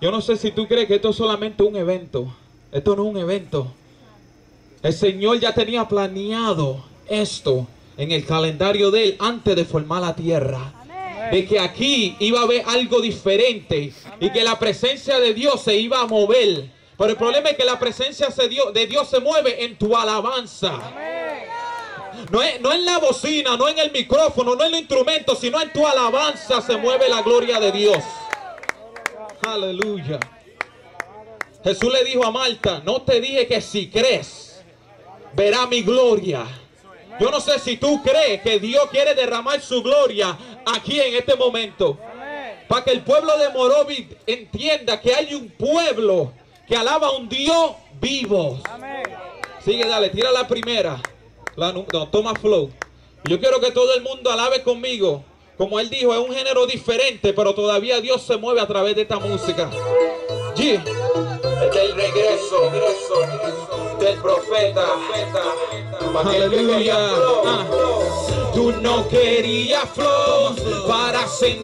Yo no sé si tú crees que esto es solamente un evento. Esto no es un evento. El Señor ya tenía planeado esto en el calendario de Él antes de formar la tierra. De que aquí iba a haber algo diferente y que la presencia de Dios se iba a mover. Pero el problema es que la presencia de Dios se mueve en tu alabanza. No, es, no en la bocina, no en el micrófono, no en el instrumento, sino en tu alabanza se mueve la gloria de Dios. Aleluya. Jesús le dijo a Marta, no te dije que si crees, verá mi gloria. Yo no sé si tú crees que Dios quiere derramar su gloria aquí en este momento. Para que el pueblo de Morovi entienda que hay un pueblo que alaba a un Dios vivo. Sigue, dale, tira la primera. La, no, toma flow. Yo quiero que todo el mundo alabe conmigo. Como él dijo, es un género diferente, pero todavía Dios se mueve a través de esta música. G. Del regreso, regreso del profeta. Aleluya. Ah. Tú no querías flow para sentir.